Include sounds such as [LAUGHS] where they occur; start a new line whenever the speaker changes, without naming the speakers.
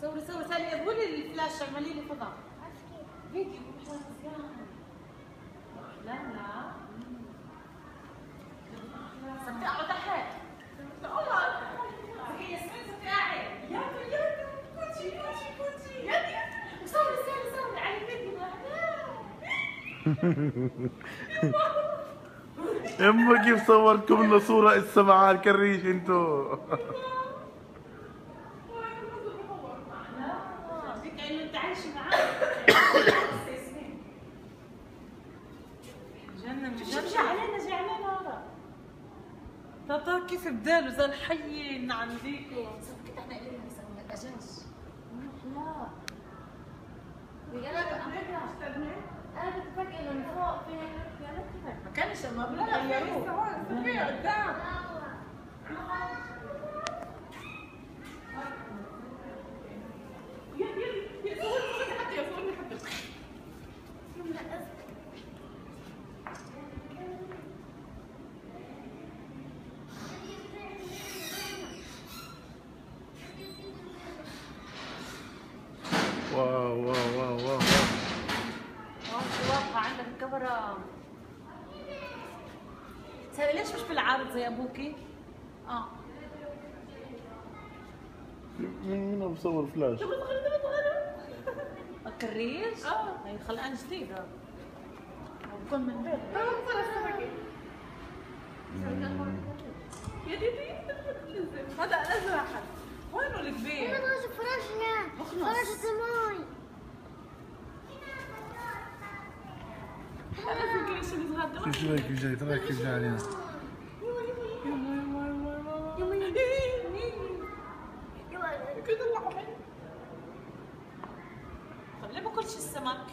صوري صوري سالي قولي الفلاش اعملي لي فضاء فيديو لا لا اقعد تحت هي ياسمين قاعد كوتشي كوتشي صوري صوري صوري على
يما كيف صورتكم لنا صورة السمعة الكريش انتو. [LAUGHS]
عايشه معاه جنن جنن جا علينا جا علينا هذا تاتا كيف بداله زال حيين عنديكم
كنت إحنا قلنا نسوي الدجاج
لا.
أنا أنا كنت فاكره انه من فوق في
ما كانش ما بغيروه
واو واو واو واو
واقع عندك الكاميرا سالي ليش مش بالعارض زي أبوكي؟ آه.
من من بصور فلاش؟
الكريش؟ آه. هي خلقان جديد هذا بكون من بيت. يا ديدي هذا أنا واحد. وينه الكبير؟
Чужие кюзей, давай кюзей, Алина. Куда мы?
Там либо корчится сама.